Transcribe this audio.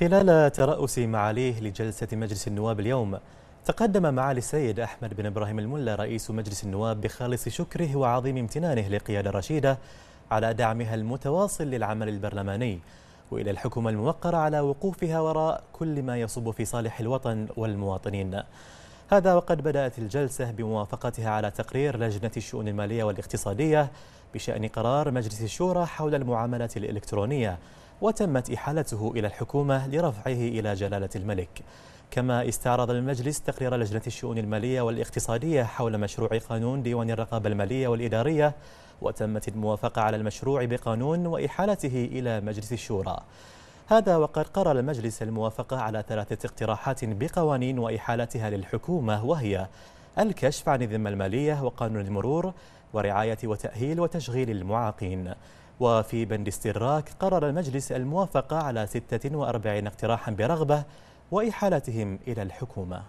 خلال ترأس معاليه لجلسة مجلس النواب اليوم تقدم معالي السيد أحمد بن إبراهيم الملا رئيس مجلس النواب بخالص شكره وعظيم امتنانه لقيادة رشيدة على دعمها المتواصل للعمل البرلماني وإلى الحكومة الموقرة على وقوفها وراء كل ما يصب في صالح الوطن والمواطنين. هذا وقد بدأت الجلسة بموافقتها على تقرير لجنة الشؤون المالية والاقتصادية بشأن قرار مجلس الشورى حول المعاملات الإلكترونية وتمت إحالته إلى الحكومة لرفعه إلى جلالة الملك. كما استعرض المجلس تقرير لجنة الشؤون المالية والاقتصادية حول مشروع قانون ديوان الرقابة المالية والإدارية وتمت الموافقة على المشروع بقانون وإحالته إلى مجلس الشورى. هذا وقد قرر المجلس الموافقة على ثلاثة اقتراحات بقوانين وإحالتها للحكومة وهي الكشف عن الذمة المالية وقانون المرور ورعاية وتأهيل وتشغيل المعاقين. وفي بند استدراك قرر المجلس الموافقة على 46 اقتراحا برغبة وإحالتهم إلى الحكومة.